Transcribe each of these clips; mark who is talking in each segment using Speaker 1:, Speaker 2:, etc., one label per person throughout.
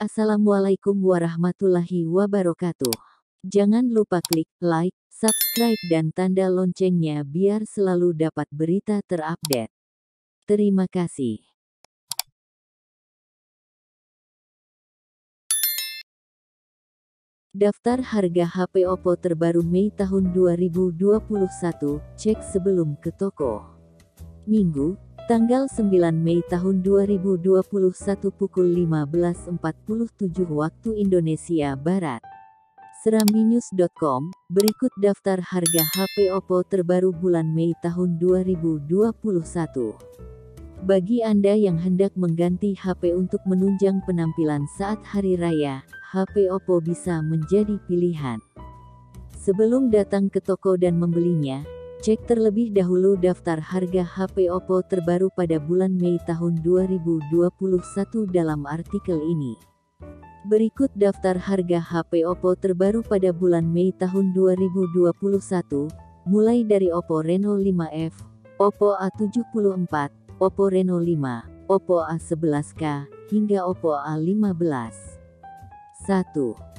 Speaker 1: Assalamualaikum warahmatullahi wabarakatuh. Jangan lupa klik like, subscribe dan tanda loncengnya biar selalu dapat berita terupdate. Terima kasih. Daftar harga HP Oppo terbaru Mei tahun 2021, cek sebelum ke toko. Minggu, Tanggal 9 Mei tahun 2021 pukul 15.47 waktu Indonesia Barat. Serambinews.com, berikut daftar harga HP Oppo terbaru bulan Mei tahun 2021. Bagi Anda yang hendak mengganti HP untuk menunjang penampilan saat hari raya, HP Oppo bisa menjadi pilihan. Sebelum datang ke toko dan membelinya, Cek terlebih dahulu daftar harga HP Oppo terbaru pada bulan Mei tahun 2021 dalam artikel ini. Berikut daftar harga HP Oppo terbaru pada bulan Mei tahun 2021, mulai dari Oppo Reno 5F, Oppo A74, Oppo Reno 5, Oppo A11K, hingga Oppo A15. 1.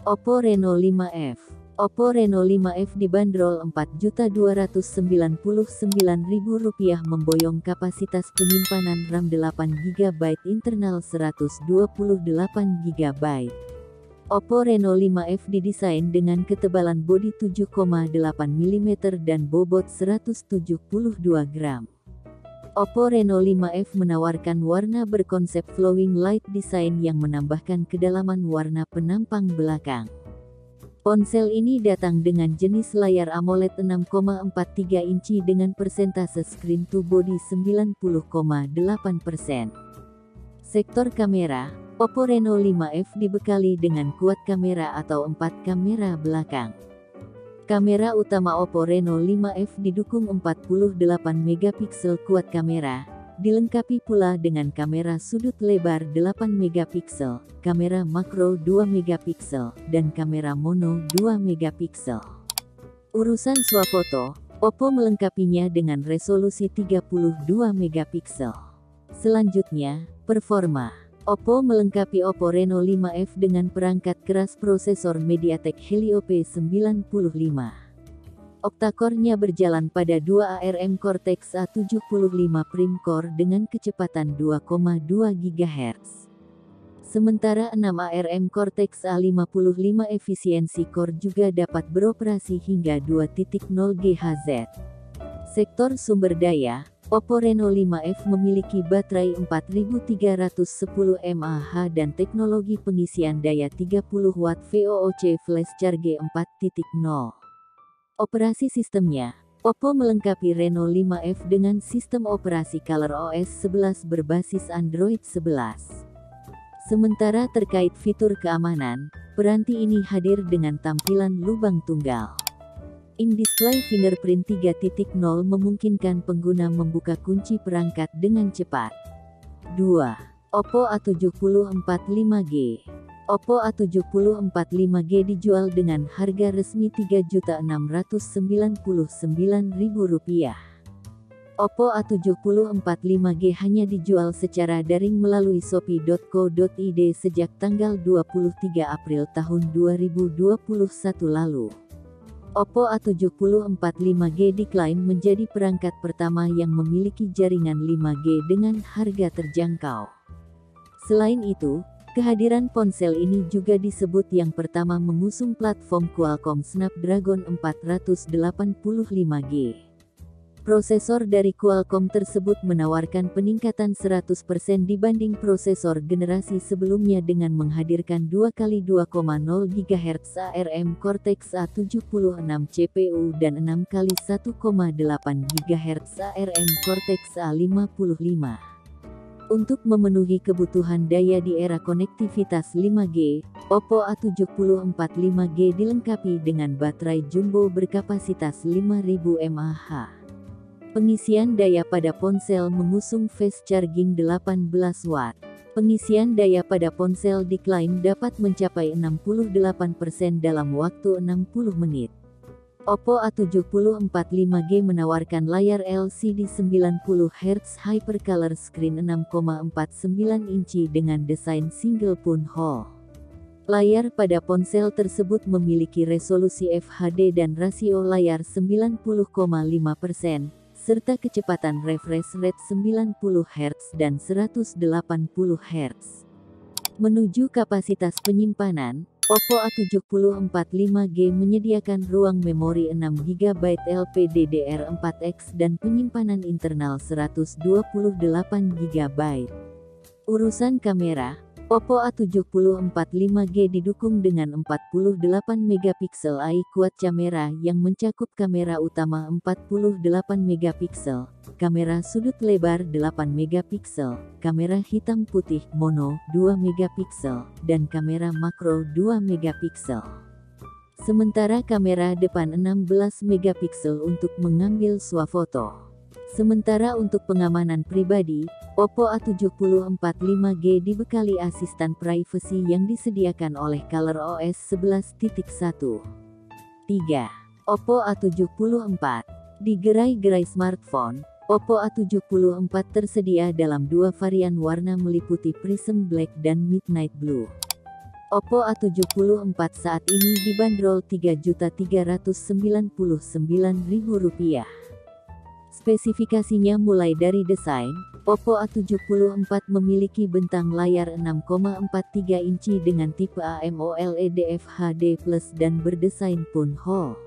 Speaker 1: Oppo Reno 5F Oppo Reno 5F dibanderol Rp4.299.000 memboyong kapasitas penyimpanan RAM 8GB internal 128GB. Oppo Reno 5F didesain dengan ketebalan bodi 7,8 mm dan bobot 172 gram. Oppo Reno 5F menawarkan warna berkonsep flowing light design yang menambahkan kedalaman warna penampang belakang. Ponsel ini datang dengan jenis layar AMOLED 6,43 inci dengan persentase screen to body 90,8%. Sektor kamera, Oppo Reno 5F dibekali dengan kuat kamera atau 4 kamera belakang. Kamera utama Oppo Reno 5F didukung 48 megapiksel kuat kamera, Dilengkapi pula dengan kamera sudut lebar 8 megapiksel, kamera makro 2 megapiksel, dan kamera mono 2 megapiksel. Urusan swafoto, Oppo melengkapinya dengan resolusi 32 megapiksel. Selanjutnya, performa. Oppo melengkapi Oppo Reno 5F dengan perangkat keras prosesor MediaTek Helio P95. Oktakornya berjalan pada 2 ARM Cortex A75 Prime Core dengan kecepatan 2,2 GHz. Sementara 6 ARM Cortex A55 efisiensi core juga dapat beroperasi hingga 2.0 GHz. Sektor sumber daya, Oppo Reno 5F memiliki baterai 4310 mAh dan teknologi pengisian daya 30 Watt VOOC Flash Charge 4.0. Operasi sistemnya, Oppo melengkapi Reno 5F dengan sistem operasi Color OS 11 berbasis Android 11. Sementara terkait fitur keamanan, peranti ini hadir dengan tampilan lubang tunggal. In-display fingerprint 3.0 memungkinkan pengguna membuka kunci perangkat dengan cepat. 2. Oppo A70 45G Oppo A70 45G dijual dengan harga resmi Rp3.699.000. Oppo A70 45G hanya dijual secara daring melalui shopee.co.id sejak tanggal 23 April tahun 2021 lalu. Oppo A70 45G diklaim menjadi perangkat pertama yang memiliki jaringan 5G dengan harga terjangkau. Selain itu, Kehadiran ponsel ini juga disebut yang pertama mengusung platform Qualcomm Snapdragon 485G. Prosesor dari Qualcomm tersebut menawarkan peningkatan 100% dibanding prosesor generasi sebelumnya dengan menghadirkan 2 kali 2,0 GHz ARM Cortex A76 CPU dan 6 kali 1,8 GHz ARM Cortex A55. Untuk memenuhi kebutuhan daya di era konektivitas 5G, Oppo A70 45G dilengkapi dengan baterai jumbo berkapasitas 5000 mAh. Pengisian daya pada ponsel mengusung fast charging 18 Watt. Pengisian daya pada ponsel diklaim dapat mencapai 68% dalam waktu 60 menit. Oppo A70 45G menawarkan layar LCD 90Hz Hypercolor Screen 6,49 inci dengan desain single pun hole. Layar pada ponsel tersebut memiliki resolusi FHD dan rasio layar 90,5%, serta kecepatan refresh rate 90 Hz dan 180 Hz. Menuju kapasitas penyimpanan, Oppo A70 45G menyediakan ruang memori 6GB LPDDR4X dan penyimpanan internal 128GB. Urusan kamera, Oppo A70 45G didukung dengan 48 megapiksel AI quad kamera yang mencakup kamera utama 48 megapiksel, kamera sudut lebar 8 megapiksel, kamera hitam putih mono 2 megapiksel, dan kamera makro 2 megapiksel. Sementara kamera depan 16 megapiksel untuk mengambil swafoto. Sementara untuk pengamanan pribadi, Oppo A70 45G dibekali asisten privasi yang disediakan oleh ColorOS 11.1. 3. Oppo A74 Di gerai-gerai smartphone, Oppo A74 tersedia dalam dua varian warna meliputi Prism Black dan Midnight Blue. Oppo A74 saat ini dibanderol Rp3.399.000. Spesifikasinya mulai dari desain, Oppo A74 memiliki bentang layar 6,43 inci dengan tipe AMOLED FHD+ dan berdesain punhole.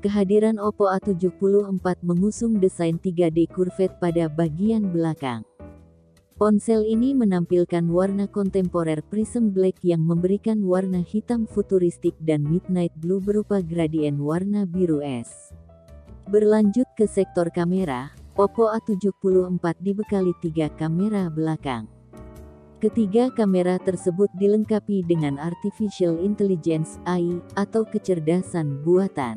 Speaker 1: Kehadiran Oppo A74 mengusung desain 3D curved pada bagian belakang. Ponsel ini menampilkan warna kontemporer prism black yang memberikan warna hitam futuristik dan midnight blue berupa gradien warna biru es. Berlanjut ke sektor kamera, Oppo A74 dibekali tiga kamera belakang. Ketiga kamera tersebut dilengkapi dengan Artificial Intelligence AI atau kecerdasan buatan.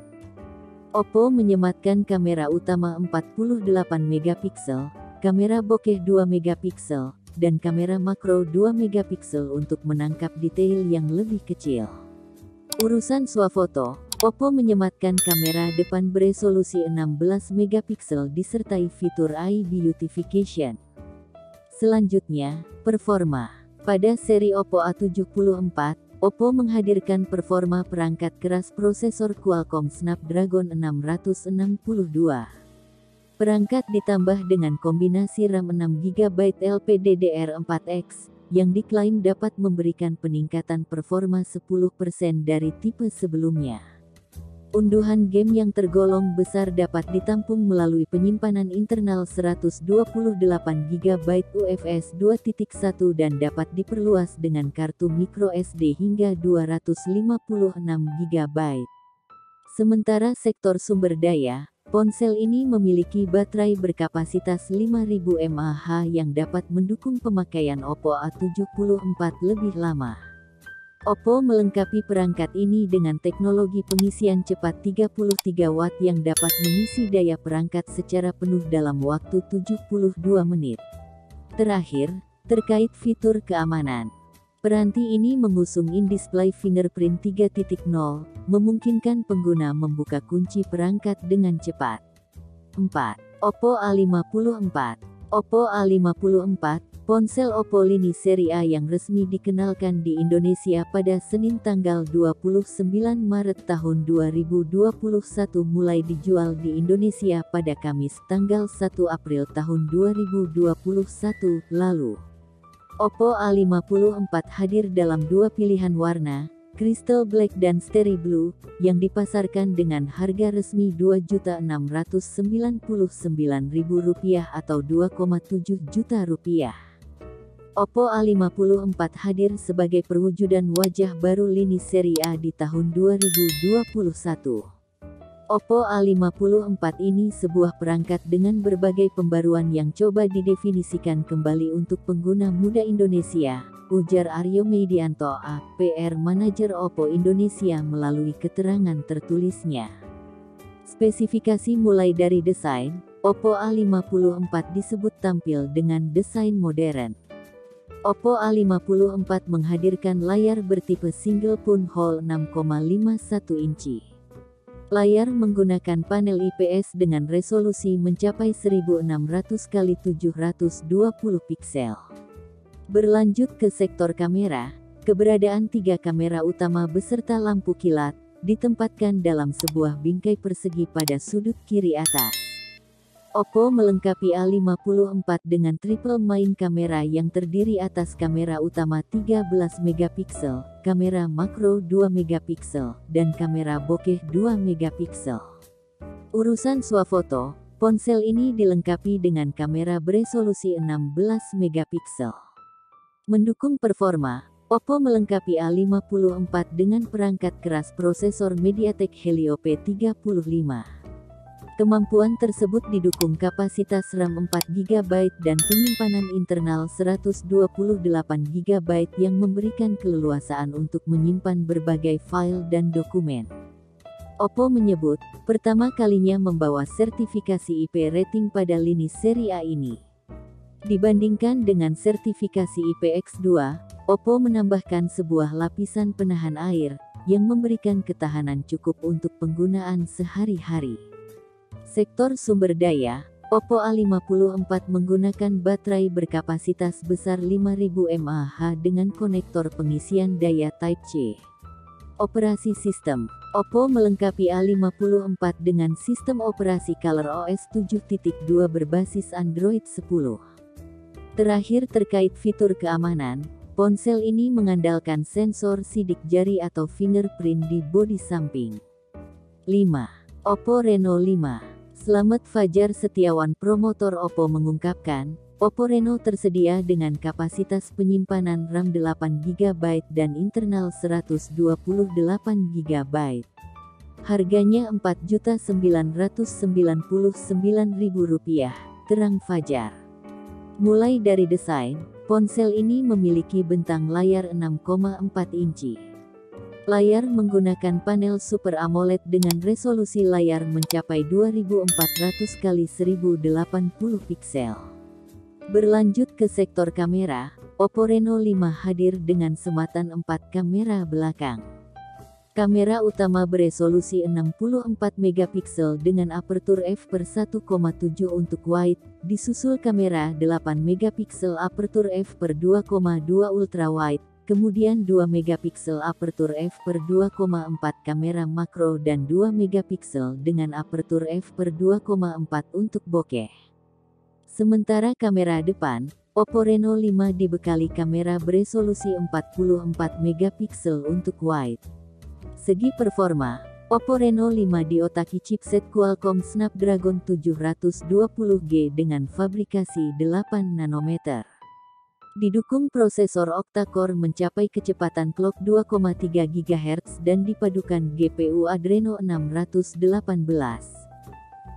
Speaker 1: Oppo menyematkan kamera utama 48 megapiksel, kamera bokeh 2 megapiksel, dan kamera makro 2 megapiksel untuk menangkap detail yang lebih kecil. Urusan swafoto, Oppo menyematkan kamera depan beresolusi 16 megapiksel disertai fitur Eye Beautification. Selanjutnya, performa. Pada seri Oppo A74, Oppo menghadirkan performa perangkat keras prosesor Qualcomm Snapdragon 662. Perangkat ditambah dengan kombinasi RAM 6GB LPDDR4X, yang diklaim dapat memberikan peningkatan performa 10% dari tipe sebelumnya. Unduhan game yang tergolong besar dapat ditampung melalui penyimpanan internal 128GB UFS 2.1 dan dapat diperluas dengan kartu microSD hingga 256GB. Sementara sektor sumber daya, ponsel ini memiliki baterai berkapasitas 5000 mAh yang dapat mendukung pemakaian Oppo A74 lebih lama. Oppo melengkapi perangkat ini dengan teknologi pengisian cepat 33 Watt yang dapat mengisi daya perangkat secara penuh dalam waktu 72 menit. Terakhir, terkait fitur keamanan. Peranti ini mengusung in-display fingerprint 3.0, memungkinkan pengguna membuka kunci perangkat dengan cepat. 4. Oppo A54 Oppo A54 Ponsel Oppo lini seri A yang resmi dikenalkan di Indonesia pada Senin tanggal 29 Maret tahun 2021 mulai dijual di Indonesia pada Kamis tanggal 1 April tahun 2021 lalu. Oppo A54 hadir dalam dua pilihan warna, Crystal Black dan Starry Blue, yang dipasarkan dengan harga resmi Rp2.699.000 atau 2,7 juta rupiah. Oppo A54 hadir sebagai perwujudan wajah baru lini seri A di tahun 2021. Oppo A54 ini sebuah perangkat dengan berbagai pembaruan yang coba didefinisikan kembali untuk pengguna muda Indonesia, ujar Aryo Medianto A, PR Manager Oppo Indonesia melalui keterangan tertulisnya. Spesifikasi mulai dari desain, Oppo A54 disebut tampil dengan desain modern. Oppo A54 menghadirkan layar bertipe single punhole 6,51 inci. Layar menggunakan panel IPS dengan resolusi mencapai 1600 x 720 piksel. Berlanjut ke sektor kamera, Keberadaan tiga kamera utama beserta lampu kilat, ditempatkan dalam sebuah bingkai persegi pada sudut kiri atas. Oppo melengkapi A54 dengan triple main kamera yang terdiri atas kamera utama 13 megapiksel, kamera makro 2 megapiksel, dan kamera bokeh 2 megapiksel. Urusan swafoto, ponsel ini dilengkapi dengan kamera beresolusi 16 megapiksel. Mendukung performa, Oppo melengkapi A54 dengan perangkat keras prosesor MediaTek Helio P35. Kemampuan tersebut didukung kapasitas RAM 4GB dan penyimpanan internal 128GB yang memberikan keleluasaan untuk menyimpan berbagai file dan dokumen. Oppo menyebut, pertama kalinya membawa sertifikasi IP rating pada lini seri A ini. Dibandingkan dengan sertifikasi IPX2, Oppo menambahkan sebuah lapisan penahan air, yang memberikan ketahanan cukup untuk penggunaan sehari-hari. Sektor sumber daya, Oppo A54 menggunakan baterai berkapasitas besar 5000 mAh dengan konektor pengisian daya Type-C. Operasi sistem, Oppo melengkapi A54 dengan sistem operasi ColorOS 7.2 berbasis Android 10. Terakhir terkait fitur keamanan, Ponsel ini mengandalkan sensor sidik jari atau fingerprint di bodi samping. 5. Oppo Reno 5 Selamat Fajar Setiawan promotor Oppo mengungkapkan, Oppo Reno tersedia dengan kapasitas penyimpanan RAM 8GB dan internal 128GB. Harganya Rp4.999.000, terang Fajar. Mulai dari desain, Ponsel ini memiliki bentang layar 6,4 inci. Layar menggunakan panel Super AMOLED dengan resolusi layar mencapai 2400 x 1080 piksel. Berlanjut ke sektor kamera, Oppo Reno 5 hadir dengan sematan 4 kamera belakang. Kamera utama beresolusi 64 megapiksel dengan apertur f per 1,7 untuk wide, disusul kamera 8 megapiksel apertur f per 2,2 ultra wide, kemudian 2 megapiksel apertur f per 2,4 kamera makro dan 2 megapiksel dengan apertur f per 2,4 untuk bokeh. Sementara kamera depan, Oppo Reno 5 dibekali kamera beresolusi 44 megapiksel untuk wide. Segi performa, Oppo Reno 5 diotaki chipset Qualcomm Snapdragon 720G dengan fabrikasi 8 nanometer. Didukung prosesor octa-core mencapai kecepatan clock 2,3 GHz dan dipadukan GPU Adreno 618.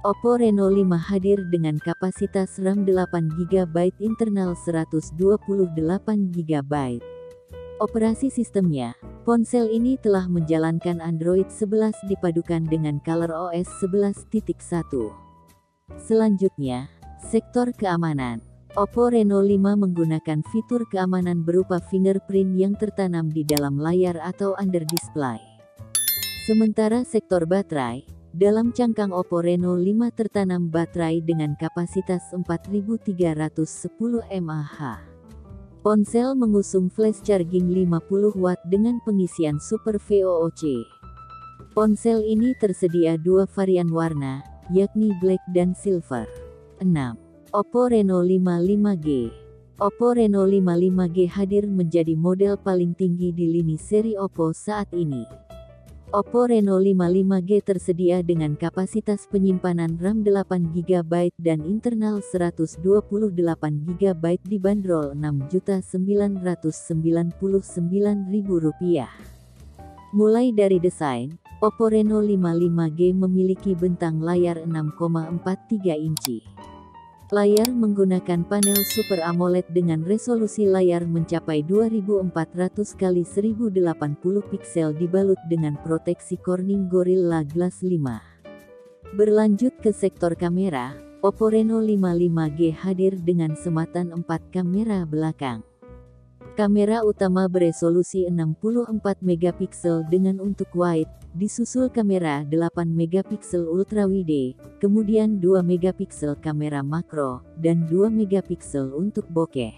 Speaker 1: Oppo Reno 5 hadir dengan kapasitas RAM 8GB internal 128GB. Operasi sistemnya, ponsel ini telah menjalankan Android 11 dipadukan dengan ColorOS 11.1. Selanjutnya, sektor keamanan. Oppo Reno 5 menggunakan fitur keamanan berupa fingerprint yang tertanam di dalam layar atau under display. Sementara sektor baterai, dalam cangkang Oppo Reno 5 tertanam baterai dengan kapasitas 4310 mAh. Ponsel mengusung flash charging 50 watt dengan pengisian Super VOOC. Ponsel ini tersedia dua varian warna, yakni black dan silver. 6. Oppo Reno 55G Oppo Reno 55G hadir menjadi model paling tinggi di lini seri Oppo saat ini. Oppo Reno 55G tersedia dengan kapasitas penyimpanan RAM 8GB dan internal 128GB dibanderol Rp6.999.000. Mulai dari desain, Oppo Reno 55G memiliki bentang layar 6,43 inci. Layar menggunakan panel Super AMOLED dengan resolusi layar mencapai 2400 x 1080 piksel dibalut dengan proteksi Corning Gorilla Glass 5. Berlanjut ke sektor kamera, Oppo Reno 55G hadir dengan sematan 4 kamera belakang. Kamera utama beresolusi 64 megapiksel dengan untuk wide, disusul kamera 8 megapiksel ultra wide, kemudian 2 megapiksel kamera makro, dan 2 megapiksel untuk bokeh.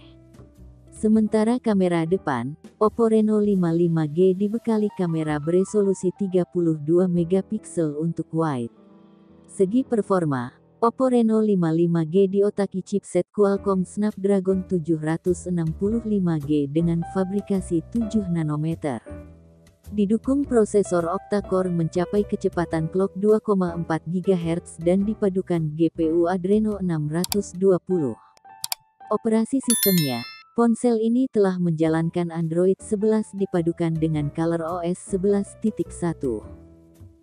Speaker 1: Sementara kamera depan, Oppo Reno 55G dibekali kamera beresolusi 32 megapiksel untuk wide. Segi performa, Oppo Reno 55G diotaki chipset Qualcomm Snapdragon 765G dengan fabrikasi 7 nanometer. Didukung prosesor octa-core mencapai kecepatan clock 2,4 GHz dan dipadukan GPU Adreno 620. Operasi sistemnya, ponsel ini telah menjalankan Android 11 dipadukan dengan ColorOS 11.1.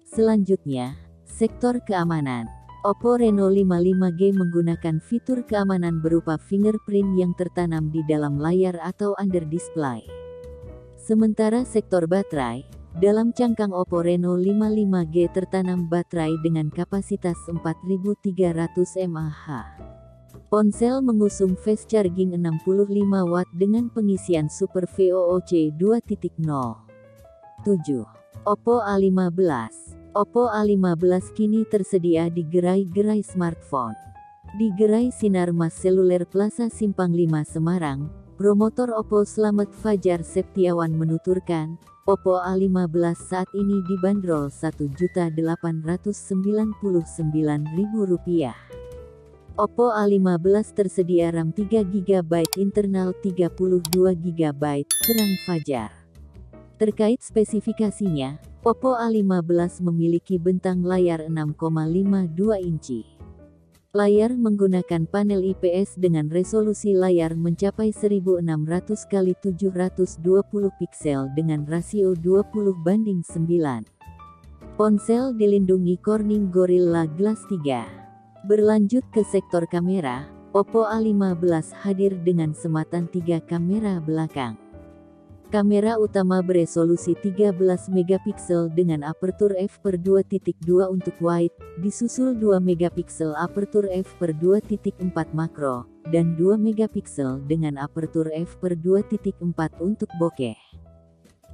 Speaker 1: Selanjutnya, sektor keamanan. Oppo Reno 55G menggunakan fitur keamanan berupa fingerprint yang tertanam di dalam layar atau under display. Sementara sektor baterai, dalam cangkang Oppo Reno 55G tertanam baterai dengan kapasitas 4300 mAh. Ponsel mengusung fast charging 65 watt dengan pengisian Super VOOC 2.0. 7. Oppo A15 Oppo A15 kini tersedia di gerai-gerai smartphone. Di gerai Sinar Mas Seluler Plaza Simpang 5 Semarang, Promotor Oppo Slamet Fajar Septiawan menuturkan, Oppo A15 saat ini dibanderol Rp1.899.000. Oppo A15 tersedia RAM 3GB internal 32GB terang Fajar. Terkait spesifikasinya, Oppo A15 memiliki bentang layar 6,52 inci. Layar menggunakan panel IPS dengan resolusi layar mencapai 1600 x 720 piksel dengan rasio 20 banding 9. Ponsel dilindungi Corning Gorilla Glass 3. Berlanjut ke sektor kamera, Oppo A15 hadir dengan sematan tiga kamera belakang. Kamera utama beresolusi 13 megapiksel dengan apertur f per 2.2 untuk wide, disusul 2 megapiksel apertur f per 2.4 makro, dan 2 megapiksel dengan apertur f per 2.4 untuk bokeh.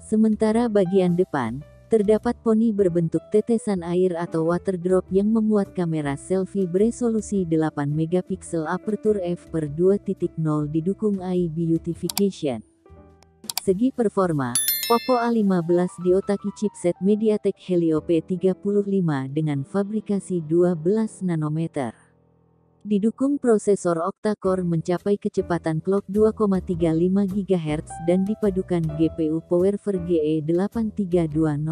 Speaker 1: Sementara bagian depan, terdapat poni berbentuk tetesan air atau water drop yang memuat kamera selfie beresolusi 8 megapiksel apertur f per 2.0 didukung eye beautification. Segi performa, Oppo A15 diotaki chipset MediaTek Helio P35 dengan fabrikasi 12 nanometer. Didukung prosesor octa-core mencapai kecepatan clock 2,35 GHz dan dipadukan GPU Powerver GE8320.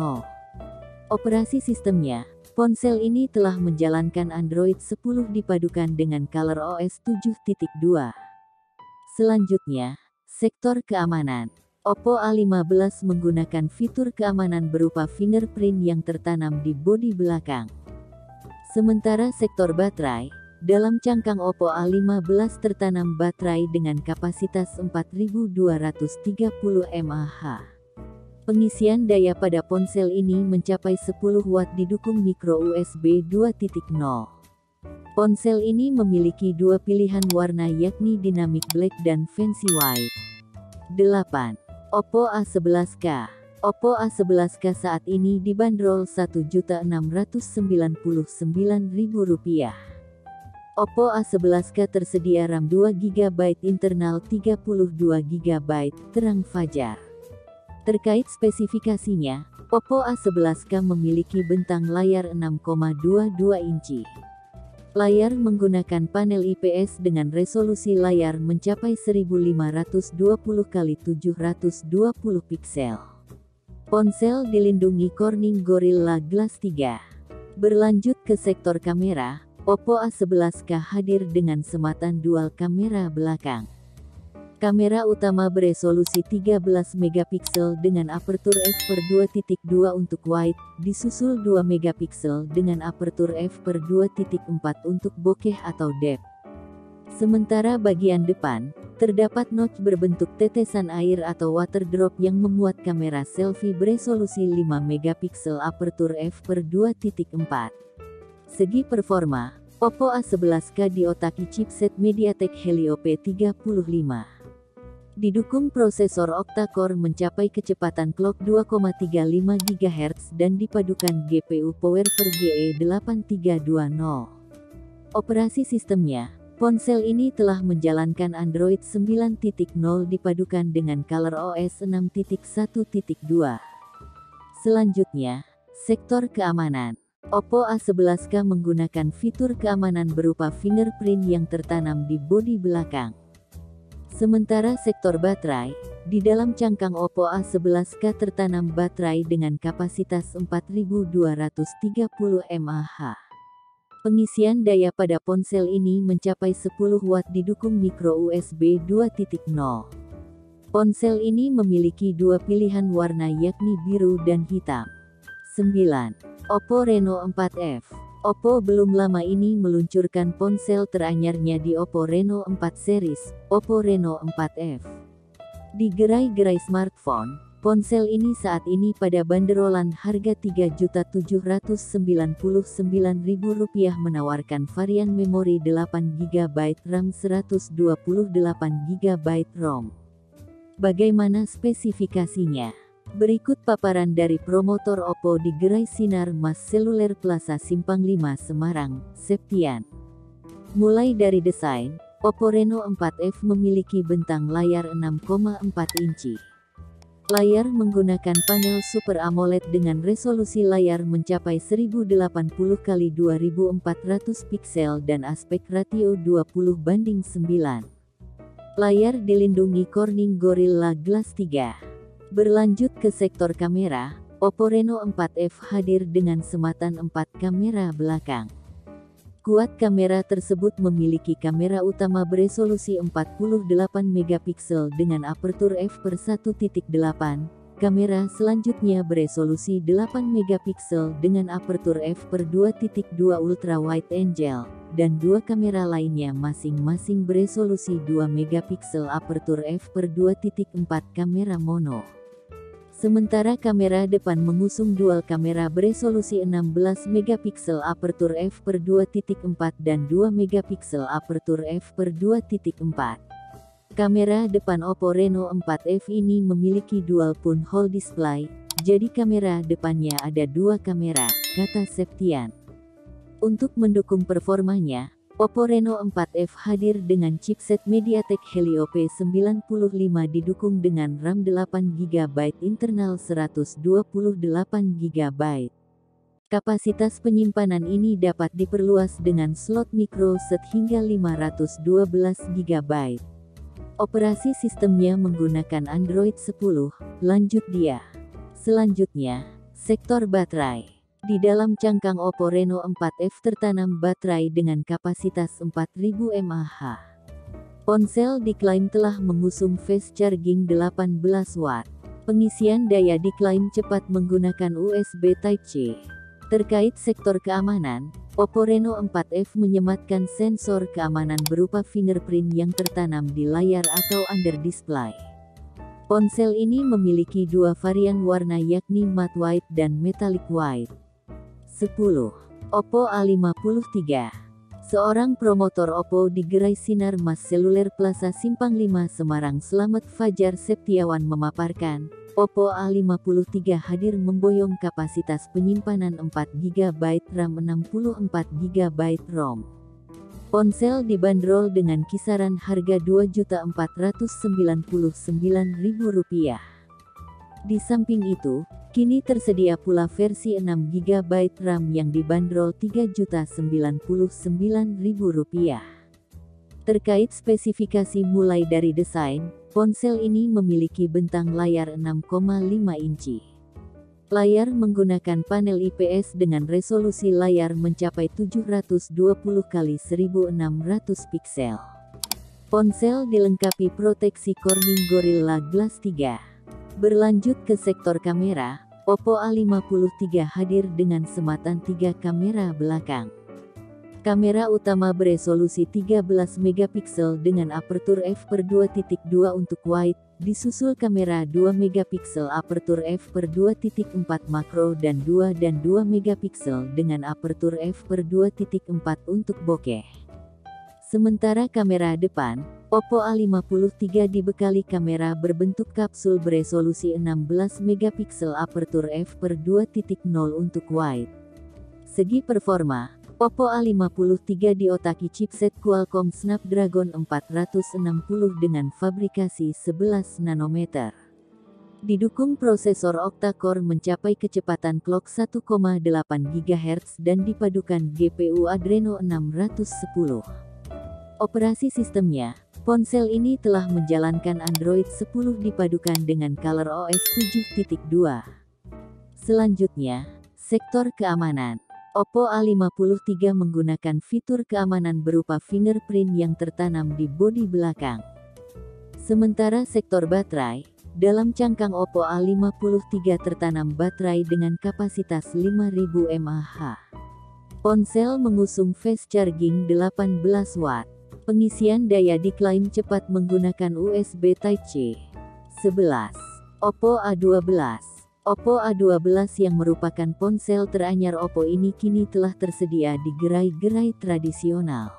Speaker 1: Operasi sistemnya, ponsel ini telah menjalankan Android 10 dipadukan dengan ColorOS 7.2. Selanjutnya, sektor keamanan. Oppo A15 menggunakan fitur keamanan berupa fingerprint yang tertanam di bodi belakang. Sementara sektor baterai, dalam cangkang Oppo A15 tertanam baterai dengan kapasitas 4230 mAh. Pengisian daya pada ponsel ini mencapai 10 watt didukung micro USB 2.0. Ponsel ini memiliki dua pilihan warna yakni dynamic black dan fancy white. 8. Oppo A11K Oppo A11K saat ini dibanderol Rp1.699.000. Oppo A11K tersedia RAM 2GB internal 32GB terang fajar. Terkait spesifikasinya, Oppo A11K memiliki bentang layar 6,22 inci. Layar menggunakan panel IPS dengan resolusi layar mencapai 1520 x 720 piksel. Ponsel dilindungi Corning Gorilla Glass 3. Berlanjut ke sektor kamera, Oppo A11K hadir dengan sematan dual kamera belakang. Kamera utama beresolusi 13 megapiksel dengan apertur f per 2.2 untuk wide, disusul 2 megapiksel dengan apertur f per 2.4 untuk bokeh atau depth. Sementara bagian depan, terdapat notch berbentuk tetesan air atau water drop yang memuat kamera selfie beresolusi 5 megapiksel apertur f per 2.4. Segi performa, Oppo A11K diotaki chipset MediaTek Helio P35. Didukung prosesor octa-core mencapai kecepatan clock 2,35 GHz dan dipadukan GPU Powerver GE8320. Operasi sistemnya, Ponsel ini telah menjalankan Android 9.0 dipadukan dengan Color OS 6.1.2. Selanjutnya, sektor keamanan. Oppo A11K menggunakan fitur keamanan berupa fingerprint yang tertanam di bodi belakang. Sementara sektor baterai, di dalam cangkang Oppo A11K tertanam baterai dengan kapasitas 4230 mAh. Pengisian daya pada ponsel ini mencapai 10 watt didukung micro USB 2.0. Ponsel ini memiliki dua pilihan warna yakni biru dan hitam. 9. Oppo Reno 4F Oppo belum lama ini meluncurkan ponsel teranyarnya di Oppo Reno 4 series, Oppo Reno 4F. Di gerai-gerai smartphone, Ponsel ini saat ini pada banderolan harga Rp3.799.000 menawarkan varian memori 8GB RAM 128GB ROM. Bagaimana spesifikasinya? Berikut paparan dari promotor Oppo di Gerai Sinar Mas Seluler Plaza Simpang 5 Semarang, Septian. Mulai dari desain, Oppo Reno 4F memiliki bentang layar 6,4 inci. Layar menggunakan panel Super AMOLED dengan resolusi layar mencapai 1080 x 2400 piksel dan aspek ratio 20 banding 9. Layar dilindungi Corning Gorilla Glass 3. Berlanjut ke sektor kamera, Oppo Reno 4F hadir dengan sematan 4 kamera belakang. Kuat kamera tersebut memiliki kamera utama beresolusi 48 megapiksel dengan apertur f per 1.8, kamera selanjutnya beresolusi 8 megapiksel dengan apertur f per 2.2 ultra wide angle, dan dua kamera lainnya masing-masing beresolusi 2 megapiksel apertur f per 2.4 kamera mono. Sementara kamera depan mengusung dual kamera beresolusi 16 megapiksel apertur f per 2.4 dan 2 megapiksel apertur f per 2.4. Kamera depan Oppo Reno 4F ini memiliki dual pun hole display, jadi kamera depannya ada dua kamera, kata Septian. Untuk mendukung performanya, Oppo Reno 4F hadir dengan chipset MediaTek Helio P95 didukung dengan RAM 8GB internal 128GB. Kapasitas penyimpanan ini dapat diperluas dengan slot micro set hingga 512GB. Operasi sistemnya menggunakan Android 10, lanjut dia. Selanjutnya, sektor baterai. Di dalam cangkang Oppo Reno 4F tertanam baterai dengan kapasitas 4000 mAh. Ponsel diklaim telah mengusung fast charging 18 watt. Pengisian daya diklaim cepat menggunakan USB Type-C. Terkait sektor keamanan, Oppo Reno 4F menyematkan sensor keamanan berupa fingerprint yang tertanam di layar atau under display. Ponsel ini memiliki dua varian warna yakni matte white dan metallic white. 10. Oppo A53 Seorang promotor Oppo di Gerai Sinar Mas Seluler Plaza Simpang 5 Semarang Selamat Fajar Septiawan memaparkan, Oppo A53 hadir memboyong kapasitas penyimpanan 4GB RAM 64GB ROM. Ponsel dibanderol dengan kisaran harga Rp2.499.000. Di samping itu, kini tersedia pula versi 6GB RAM yang dibanderol Rp3.099.000. Terkait spesifikasi mulai dari desain, ponsel ini memiliki bentang layar 6,5 inci. Layar menggunakan panel IPS dengan resolusi layar mencapai 720 x 1600 piksel. Ponsel dilengkapi proteksi Corning Gorilla Glass 3. Berlanjut ke sektor kamera, Oppo A53 hadir dengan sematan tiga kamera belakang. Kamera utama beresolusi 13 megapiksel dengan apertur f per 2.2 untuk wide, disusul kamera 2 megapiksel apertur f per 2.4 makro dan 2 dan 2 megapiksel dengan apertur f per 2.4 untuk bokeh. Sementara kamera depan, Oppo A53 dibekali kamera berbentuk kapsul beresolusi 16 megapiksel apertur f per 2.0 untuk wide. Segi performa, Oppo A53 diotaki chipset Qualcomm Snapdragon 460 dengan fabrikasi 11 nanometer. Didukung prosesor octa-core mencapai kecepatan clock 1,8 GHz dan dipadukan GPU Adreno 610. Operasi sistemnya, ponsel ini telah menjalankan Android 10 dipadukan dengan ColorOS 7.2. Selanjutnya, sektor keamanan. Oppo A53 menggunakan fitur keamanan berupa fingerprint yang tertanam di bodi belakang. Sementara sektor baterai, dalam cangkang Oppo A53 tertanam baterai dengan kapasitas 5000 mAh. Ponsel mengusung fast charging 18 watt. Pengisian daya diklaim cepat menggunakan USB Type-C. 11. Oppo A12 Oppo A12 yang merupakan ponsel teranyar Oppo ini kini telah tersedia di gerai-gerai tradisional.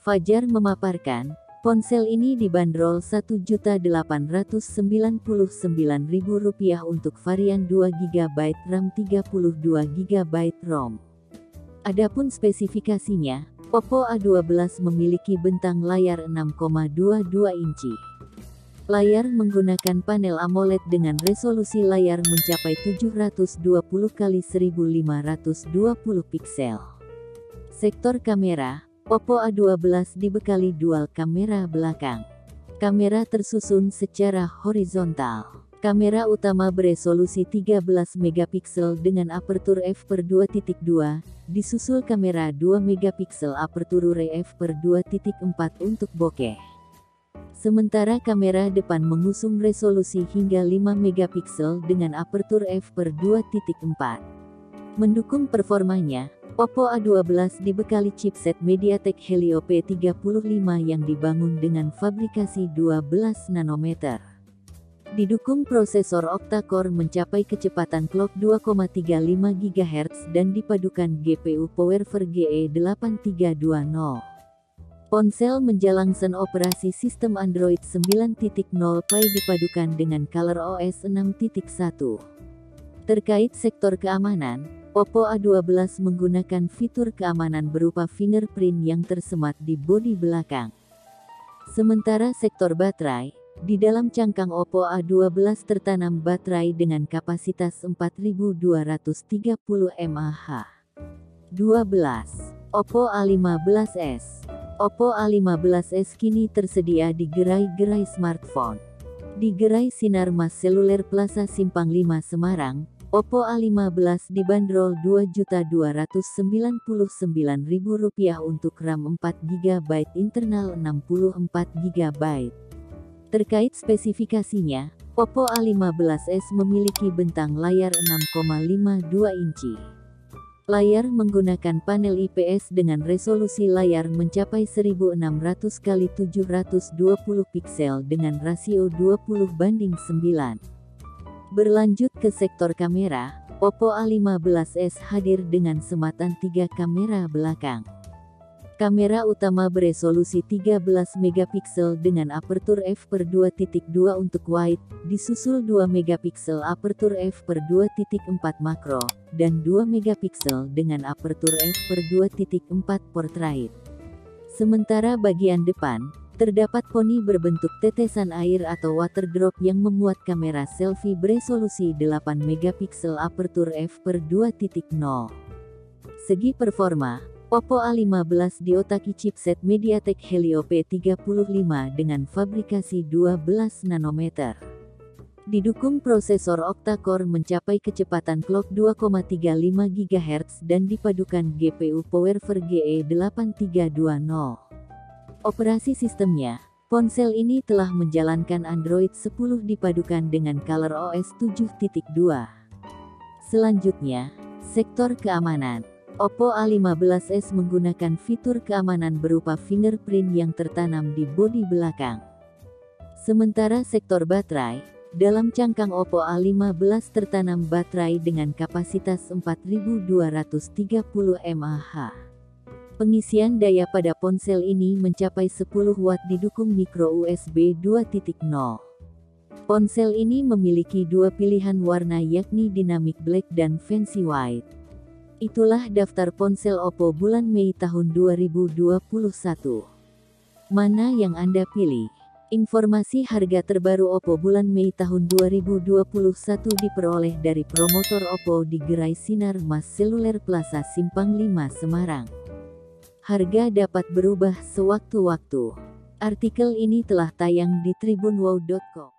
Speaker 1: Fajar memaparkan, ponsel ini dibanderol Rp1.899.000 untuk varian 2GB RAM 32GB ROM. Adapun spesifikasinya, Oppo A12 memiliki bentang layar 6,22 inci. Layar menggunakan panel AMOLED dengan resolusi layar mencapai 720 x 1520 piksel. Sektor kamera, Oppo A12 dibekali dual kamera belakang. Kamera tersusun secara horizontal. Kamera utama beresolusi 13 megapiksel dengan apertur f/2.2, disusul kamera 2 megapiksel apertur f/2.4 untuk bokeh. Sementara kamera depan mengusung resolusi hingga 5 megapiksel dengan apertur f/2.4. Mendukung performanya, Oppo A12 dibekali chipset MediaTek Helio P35 yang dibangun dengan fabrikasi 12 nanometer. Didukung prosesor octa-core mencapai kecepatan clock 2,35 GHz dan dipadukan GPU PowerVR GE8320. Ponsel menjalangkan operasi sistem Android 9.0 Pie dipadukan dengan ColorOS 6.1. Terkait sektor keamanan, Oppo A12 menggunakan fitur keamanan berupa fingerprint yang tersemat di bodi belakang. Sementara sektor baterai, di dalam cangkang Oppo A12 tertanam baterai dengan kapasitas 4230 mAh. 12. Oppo A15s Oppo A15s kini tersedia di gerai-gerai smartphone. Di gerai Sinar Mas Seluler Plaza Simpang 5 Semarang, Oppo A15 dibanderol Rp2.299.000 untuk RAM 4GB internal 64GB. Terkait spesifikasinya, Oppo A15s memiliki bentang layar 6,52 inci. Layar menggunakan panel IPS dengan resolusi layar mencapai 1600 x 720 piksel dengan rasio 20 banding 9. Berlanjut ke sektor kamera, Oppo A15s hadir dengan sematan tiga kamera belakang. Kamera utama beresolusi 13 megapiksel dengan apertur f/2.2 untuk wide, disusul 2 megapiksel apertur f/2.4 makro, dan 2 megapiksel dengan apertur f/2.4 portrait. Sementara bagian depan, terdapat poni berbentuk tetesan air atau water drop yang memuat kamera selfie beresolusi 8 megapiksel apertur f/2.0. Segi performa, Oppo A15 diotaki chipset MediaTek Helio P35 dengan fabrikasi 12 nanometer. Didukung prosesor octa-core mencapai kecepatan clock 2,35 GHz dan dipadukan GPU PowerVR GE8320. Operasi sistemnya, ponsel ini telah menjalankan Android 10 dipadukan dengan ColorOS 7.2. Selanjutnya, sektor keamanan. Oppo A15s menggunakan fitur keamanan berupa fingerprint yang tertanam di bodi belakang. Sementara sektor baterai, dalam cangkang Oppo A15 tertanam baterai dengan kapasitas 4230 mAh. Pengisian daya pada ponsel ini mencapai 10 watt didukung micro USB 2.0. Ponsel ini memiliki dua pilihan warna yakni dynamic black dan fancy white. Itulah daftar ponsel Oppo bulan Mei tahun 2021. Mana yang Anda pilih? Informasi harga terbaru Oppo bulan Mei tahun 2021 diperoleh dari promotor Oppo di Gerai Sinar Mas Seluler Plaza Simpang 5 Semarang. Harga dapat berubah sewaktu-waktu. Artikel ini telah tayang di tribunwow.com.